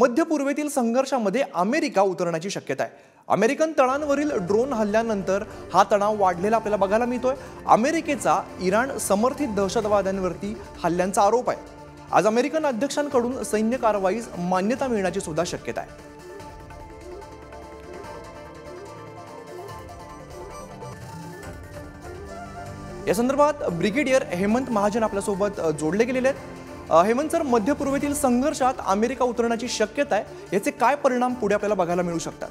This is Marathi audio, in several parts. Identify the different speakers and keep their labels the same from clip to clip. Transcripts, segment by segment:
Speaker 1: मध्य पूर्वेतील संघर्षामध्ये अमेरिका उतरण्याची शक्यता आहे. अमेरिकन तळांवरील ड्रोन हल्ल्यानंतर हा तणाव वाढलेला आपल्याला बघायला मिळतोय. अमेरिकेचा इराण समर्थित दहशतवाद्यांवरती हल्ल्यांचा आरोप आहे. आज अमेरिकन अध्यक्षांकडून सैन्य कारवाईस मान्यता मिळण्याची सुद्धा शक्यता आहे. या संदर्भात ब्रिगेडियर हेमंत महाजन आपल्यासोबत जोडले गेलेले आहेत. हेमंत सर मध्य पूर्वेतील संघर्षात अमेरिका उतरण्याची शक्यता आहे याचे काय परिणाम पुढे आपल्याला बघायला मिळू शकतात?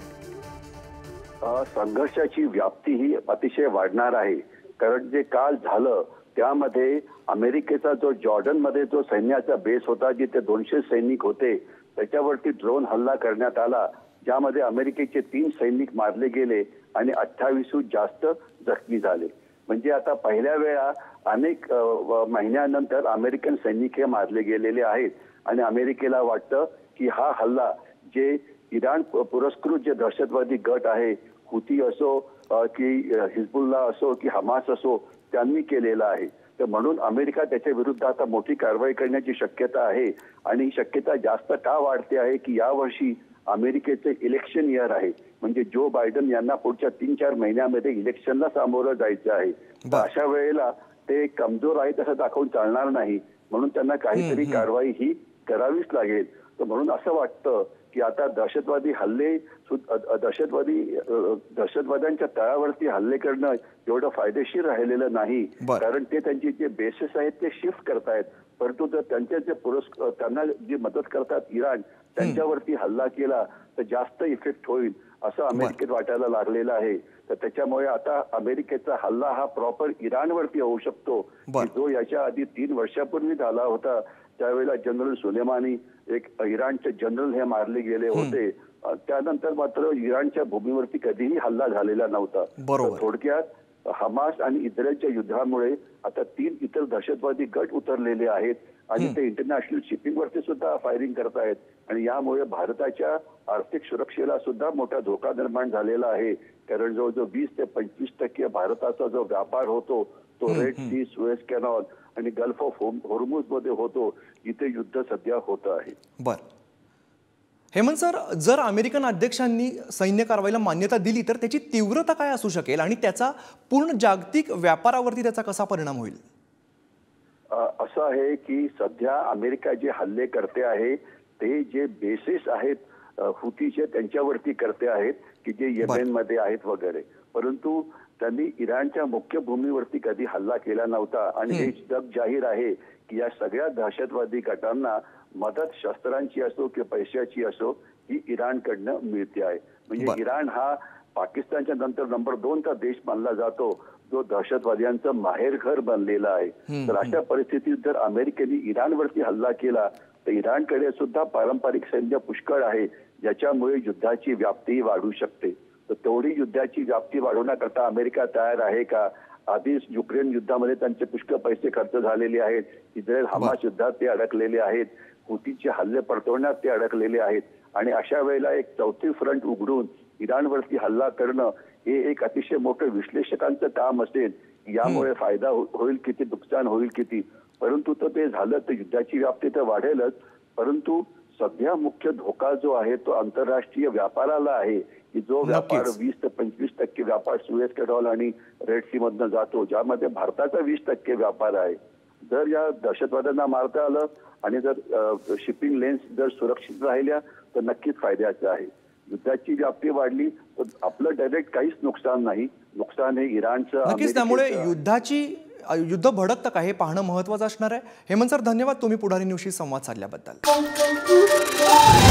Speaker 2: संघर्षाची व्याप्ती ही अतिशय वाढणार आहे. कारण जे काल झालं त्यामध्ये अमेरिकेचा जो जॉर्डनमध्ये जो सैन्याचा बेस होता जिथे दोनशे सैनिक होते त्याच्यावरती ड्रोन हल्ला करण्यात आला ज्यामध्ये अमेरिकेचे तीन सैनिक मारले गेले आणि अठ्ठावीसहून जास्त जखमी झाले. म्हणजे आता पहिल्या वेळा अनेक महिन्यानंतर अमेरिकन सैनिक हे मारले गेलेले आहेत. आणि अमेरिकेला वाटतं की हा हल्ला जे इराण पुरस्कृत जे दहशतवादी गट आहे हुती असो की हिजबुल्ला असो की हमास असो त्यांनी केलेला आहे. तर म्हणून अमेरिका त्याच्या विरुद्ध आता मोठी कारवाई करण्याची शक्यता आहे. आणि शक्यता जास्त का वाढते आहे की यावर्षी अमेरिकेचे इलेक्शन इयर आहे. म्हणजे जो बायडन यांना पुढच्या तीन चार महिन्यामध्ये इलेक्शनला सामोरं जायचं आहे. अशा वेळेला ते कमजोर आहे तसं दाखवून चालणार नाही. म्हणून त्यांना काहीतरी कारवाई ही करावीच लागेल. तर म्हणून असं वाटतं की आता दहशतवादी हल्ले दहशतवादी दहशतवाद्यांच्या तळावरती हल्ले करणं एवढं फायदेशीर राहिलेलं नाही. कारण ते त्यांची जे बेसेस आहेत ते शिफ्ट करतायत. परंतु जर त्यांचे जे पुरस्कार त्यांना जी मदत करतात इराण त्यांच्यावरती हल्ला केला तर जास्त इफेक्ट होईल असं अमेरिकेत वाटायला लागलेलं आहे. तर त्याच्यामुळे आता अमेरिकेचा हल्ला हा प्रॉपर इराणवरती होऊ शकतो. जो याच्या आधी तीन वर्षापूर्वी झाला होता त्यावेळेला जनरल सुलेमानी एक इराणचे जनरल हे मारले गेले होते. त्यानंतर मात्र इराणच्या भूमीवरती कधीही हल्ला झालेला नव्हता. थोडक्यात हमास आणि इस्रायलच्या युद्धामुळे आता तीन इतर दहशतवादी गट उतरलेले आहेत आणि ते इंटरनॅशनल शिपिंगवरती सुद्धा फायरिंग करतायत आणि यामुळे भारताच्या आर्थिक सुरक्षेला सुद्धा मोठा धोका निर्माण झालेला आहे. कारण जवळजवळ वीस ते पंचवीस टक्के भारताचा जो व्यापार होतो तो रेड सी सुएस कॅनॉल आणि गल्फ ऑफ होर्मुजमध्ये होतो जिथे युद्ध सध्या होत आहे.
Speaker 1: बर. हेमंत सर जर अमेरिकन अध्यक्षांनी सैन्य कारवाईला मान्यता दिली तर त्याची तीव्रता काय असू शकेल आणि त्याचा पूर्ण जागतिक व्यापारावरती त्याचा कसा परिणाम होईल?
Speaker 2: असं आहे की सध्या अमेरिका जे हल्ले करते आहे ते जे बेसिस आहेत हुतीचे त्यांच्यावरती करते आहेत की जे येमेन मध्ये आहेत वगैरे. परंतु त्यांनी इराणच्या मुख्य भूमीवरती कधी हल्ला केला नव्हता आणि हे जग जाहीर आहे की या सगळ्या दहशतवादी गटांना मदत शस्त्रांची असो किंवा पैशाची असो ही इराणकडनं मिळते आहे. म्हणजे. इराण हा पाकिस्तानच्या नंतर नंबर दोनचा देश मानला जातो. जो दहशतवाद्यांचं माहेरघर बनलेला आहे. तर अशा परिस्थितीत जर अमेरिकेने इराणवरती हल्ला केला तर इराणकडे सुद्धा पारंपरिक सैन्य पुष्कळ आहे ज्याच्यामुळे युद्धाची व्याप्ती वाढू शकते. तर तेवढी युद्धाची व्याप्ती वाढवण्याकरता अमेरिका तयार आहे का? आधीच युक्रेन युद्धामध्ये त्यांचे पुष्कळ पैसे खर्च झालेले आहेत. इस्रायल हमास युद्धात ते अडकलेले आहेत. हुतीचे हल्ले परतवण्यात ते अडकलेले आहेत. आणि अशा वेळेला एक चौथी फ्रंट उघडून इराणवरती हल्ला करणं हे एक अतिशय मोठं विश्लेषकांचं काम असेल. यामुळे फायदा हो- होईल किती नुकसान होईल किती? परंतु तर ते झालं तर युद्धाची व्याप्ती तर वाढेलच. परंतु सध्या मुख्य धोका जो आहे तो आंतरराष्ट्रीय व्यापाराला आहे की जो व्यापार. वीस ते पंचवीस टक्के व्यापार सुएस कॅनॉल आणि रेड सी मधनं जातो ज्यामध्ये भारताचा वीस टक्के व्यापार आहे. जर या दहशतवाद्यांना मारता आलं आणि जर शिपिंग लेन्स जर सुरक्षित राहिल्या तर नक्कीच फायद्याचं आहे. युद्धाची व्याप्ती वाढली तर आपलं डायरेक्ट काहीच नुकसान नाही. नुकसान हे इराणचं
Speaker 1: नक्कीच. त्यामुळे युद्धाची युद्ध भडकतं का? हे पाहणं महत्त्वाचं असणार आहे. हेमंत सर धन्यवाद तुम्ही पुढारी न्यूजशी संवाद साधल्याबद्दल.